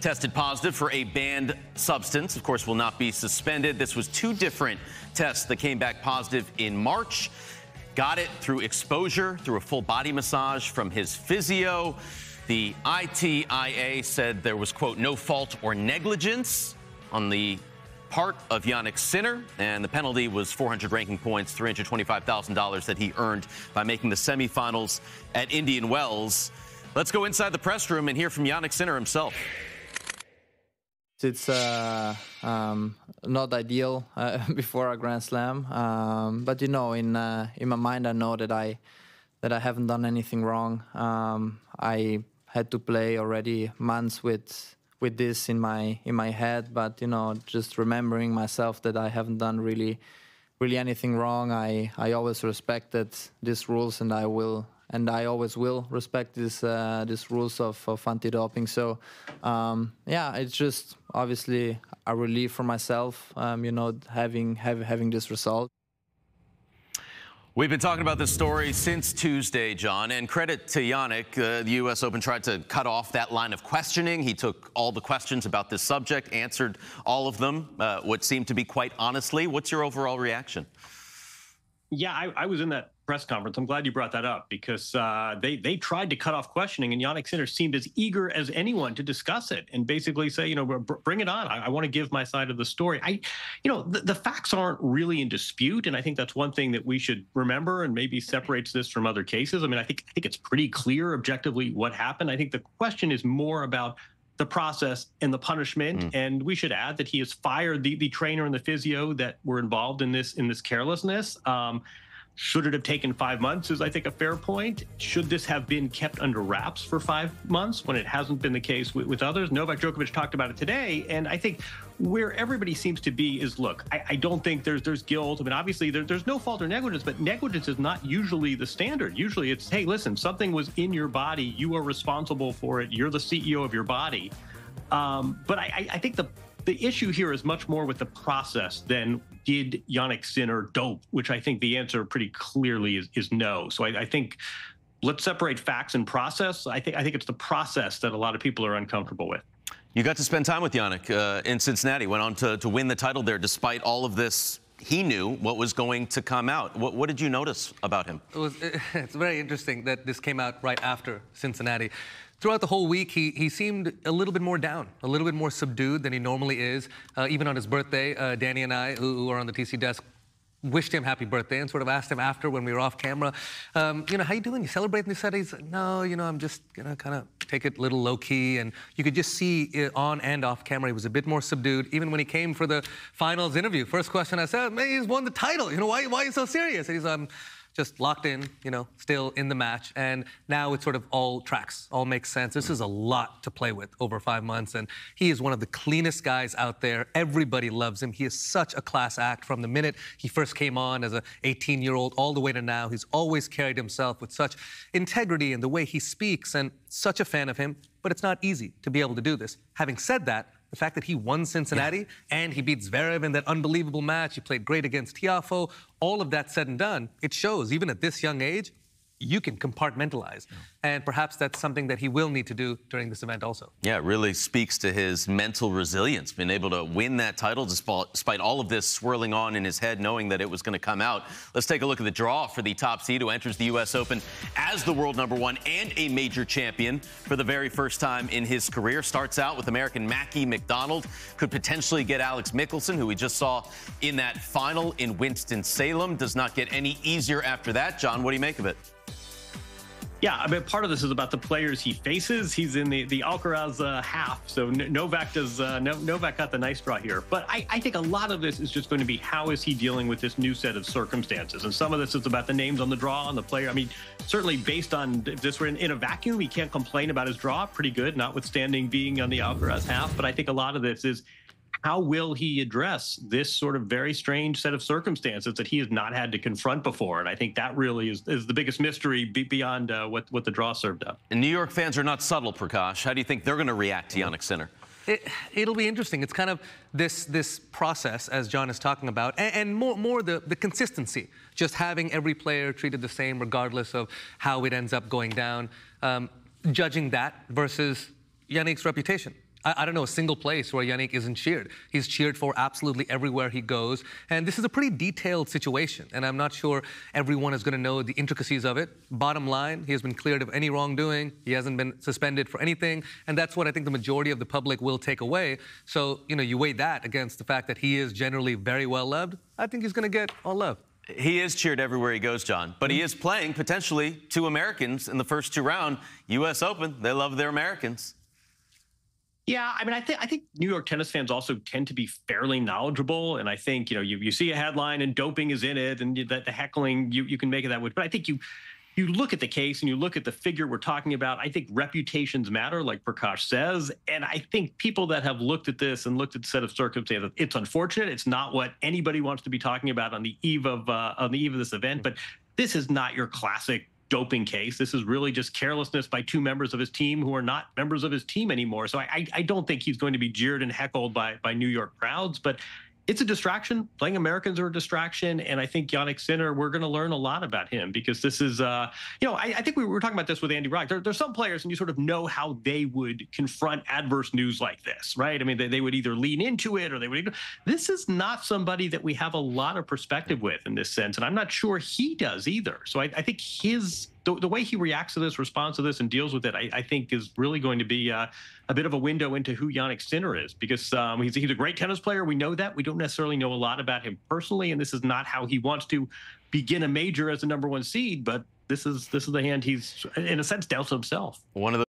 tested positive for a banned substance. Of course, will not be suspended. This was two different tests that came back positive in March. Got it through exposure, through a full body massage from his physio. The ITIA said there was, quote, no fault or negligence on the part of Jannik Sinner, and the penalty was 400 ranking points, $325,000 that he earned by making the semifinals at Indian Wells. Let's go inside the press room and hear from Jannik Sinner himself. It's uh, um, not ideal uh, before a Grand Slam, um, but you know, in uh, in my mind, I know that I that I haven't done anything wrong. Um, I had to play already months with with this in my in my head but you know just remembering myself that i haven't done really really anything wrong i i always respected these rules and i will and I always will respect these uh, these rules of, of anti-doping. So, um, yeah, it's just obviously a relief for myself, um, you know, having have, having this result. We've been talking about this story since Tuesday, John, and credit to Jannik. Uh, the U.S. Open tried to cut off that line of questioning. He took all the questions about this subject, answered all of them, uh, what seemed to be quite honestly. What's your overall reaction? Yeah, I, I was in that press conference. I'm glad you brought that up because uh, they they tried to cut off questioning, and Jannik Sinner seemed as eager as anyone to discuss it and basically say, you know, bring it on. I, I want to give my side of the story. I, you know, the, the, facts aren't really in dispute, and I think that's one thing that we should remember and maybe separates this from other cases. I mean, I think I think it's pretty clear objectively what happened. I think the question is more about the process and the punishment. Mm. And we should add that he has fired the the trainer and the physio that were involved in this in this carelessness. Um, should it have taken five months is, I think, a fair point. Should this have been kept under wraps for five months when it hasn't been the case with, with others? Novak Djokovic talked about it today. And I think where everybody seems to be is look, I, I don't think there's there's guilt. I mean, obviously, there, there's no fault or negligence, but negligence is not usually the standard. Usually it's, hey, listen, something was in your body. You are responsible for it. You're the CEO of your body. Um, but I, I think the the issue here is much more with the process than did Jannik Sinner dope, which I think the answer pretty clearly is, is no. So I, I think let's separate facts and process. I think I think it's the process that a lot of people are uncomfortable with. You got to spend time with Jannik uh, in Cincinnati. Went on to, to win the title there, despite all of this. He knew what was going to come out. What, what did you notice about him? It was, it's very interesting that this came out right after Cincinnati. Throughout the whole week, he, he seemed a little bit more down, a little bit more subdued than he normally is. Uh, even on his birthday, uh, Danny and I, who, who are on the TC desk, wished him happy birthday and sort of asked him after when we were off camera, um, you know, how you doing? You celebrating? He said, he's no, you know, I'm just gonna kind of take it a little low key. And you could just see it on and off camera, he was a bit more subdued. Even when he came for the finals interview, first question I said, man, he's won the title. You know, why, why are you so serious? And he's, um, just locked in, you know, still in the match. And now it sort of all tracks, all makes sense. This is a lot to play with over five months. And he is one of the cleanest guys out there. Everybody loves him. He is such a class act from the minute he first came on as an 18 year old all the way to now. He's always carried himself with such integrity in the way he speaks and such a fan of him. But it's not easy to be able to do this. Having said that, the fact that he won Cincinnati yeah. and he beats Zverev in that unbelievable match, he played great against Tiafoe, all of that said and done, it shows, even at this young age, you can compartmentalize. And perhaps that's something that he will need to do during this event also. Yeah, it really speaks to his mental resilience, being able to win that title despite all of this swirling on in his head, knowing that it was going to come out. Let's take a look at the draw for the top seed who enters the U.S. Open as the world number one and a major champion for the very first time in his career. Starts out with American Mackie McDonald, could potentially get Alex Michelsen, who we just saw in that final in Winston-Salem. Does not get any easier after that. John, what do you make of it? Yeah, I mean, part of this is about the players he faces. He's in the the Alcaraz uh, half, so Novak does uh, no, Novak got the nice draw here. But I, I think a lot of this is just going to be how is he dealing with this new set of circumstances, and some of this is about the names on the draw and the player. I mean, certainly based on if this were in, in a vacuum, he can't complain about his draw, pretty good, notwithstanding being on the Alcaraz half. But I think a lot of this is how will he address this sort of very strange set of circumstances that he has not had to confront before? And I think that really is, is the biggest mystery beyond uh, what, what the draw served up. And New York fans are not subtle, Prakash. How do you think they're going to react to Jannik Sinner? It, will be interesting. It's kind of this this process, as John is talking about, and, and, more more the, the consistency. Just having every player treated the same, regardless of how it ends up going down. Um, judging that versus Jannik's reputation I, I, don't know, a single place where Jannik isn't cheered. He's cheered for absolutely everywhere he goes. And this is a pretty detailed situation. And I'm not sure everyone is going to know the intricacies of it. Bottom line, he has been cleared of any wrongdoing. He hasn't been suspended for anything. And that's what I think the majority of the public will take away. So, you know, you weigh that against the fact that he is generally very well loved. I think he's going to get all love. He is cheered everywhere he goes, John. But he is playing potentially two Americans in the first two round. U.S. Open, they love their Americans. Yeah, I mean, I think I think New York tennis fans also tend to be fairly knowledgeable, and I think you know you, you see a headline and doping is in it, and that the heckling you you can make it that way. But I think you you look at the case and you look at the figure we're talking about. I think reputations matter, like Prakash says, and I think people that have looked at this and looked at the set of circumstances, it's unfortunate. It's not what anybody wants to be talking about on the eve of uh, on the eve of this event, but this is not your classic doping case. This is really just carelessness by two members of his team who are not members of his team anymore. So I, I don't think he's going to be jeered and heckled by by New York crowds, but it's a distraction. Playing Americans are a distraction, and I think Jannik Sinner, we're going to learn a lot about him because this is, uh, you know, I, I, think we were talking about this with Andy Roddick. There, there's some players, and you sort of know how they would confront adverse news like this, right? I mean, they, they would either lean into it or they would. This is not somebody that we have a lot of perspective with in this sense, and I'm not sure he does either. So I, I think his the, the, way he reacts to this, responds to this, and deals with it, I, I think is really going to be uh, a bit of a window into who Jannik Sinner is because um, he's, he's a great tennis player. We know that. We don't necessarily know a lot about him personally, and this is not how he wants to begin a major as a number one seed. But this is this is the hand he's, in a sense, dealt to himself. One of the